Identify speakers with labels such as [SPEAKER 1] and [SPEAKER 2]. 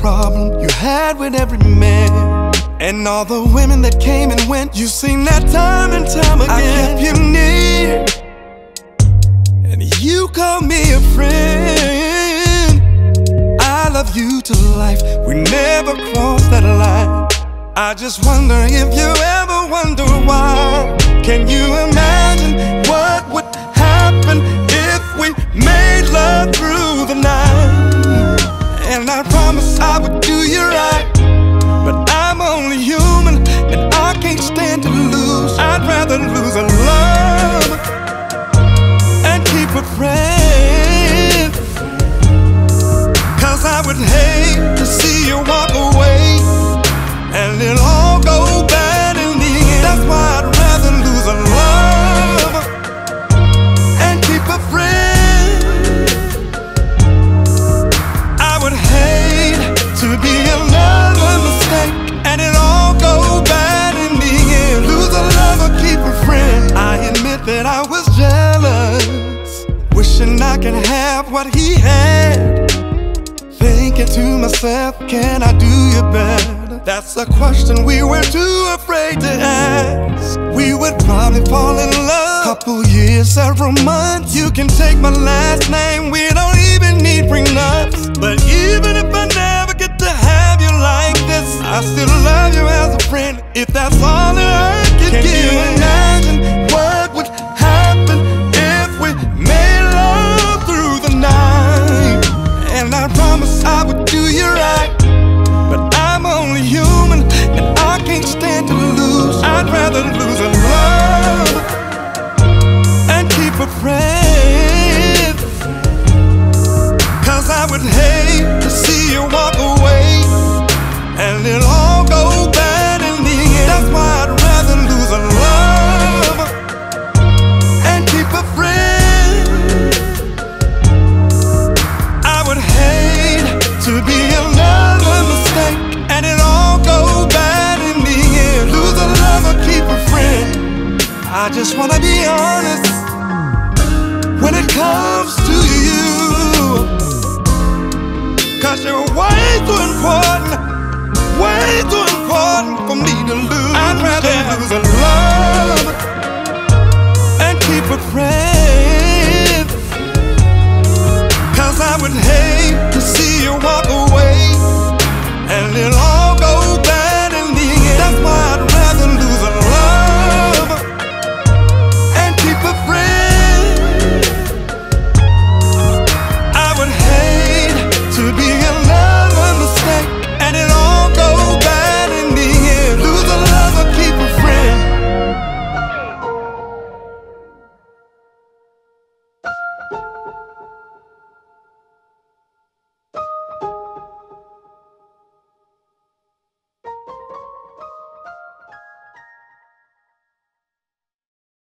[SPEAKER 1] problem you had with every man. And all the women that came and went, you've seen that time and time again. I kept you near, and you call me a friend. I love you to life, we never crossed that line. I just wonder if you ever wonder why. Can you imagine And I promise I would do you right. But I'm only human and I can't stand to lose. I'd rather lose a love and keep a friend. Cause I would hate to see you walk away wishing I could have what he had. Thinking to myself, can I do you better? That's a question we were too afraid to ask. We would probably fall in love. Couple years, several months. You can take my last name. We don't even need prenups. But even if I never get to have you like this, I still love you as a friend. If that's all friend. Cause I would hate to see you walk away and it'll all go bad in the end. That's why I'd rather lose a love and keep a friend. I would hate to be another mistake and it all go bad in the end. Lose a love or keep a friend. I just wanna be honest when it comes to you. Cause you're way too important, way too important for me to lose. I'd rather lose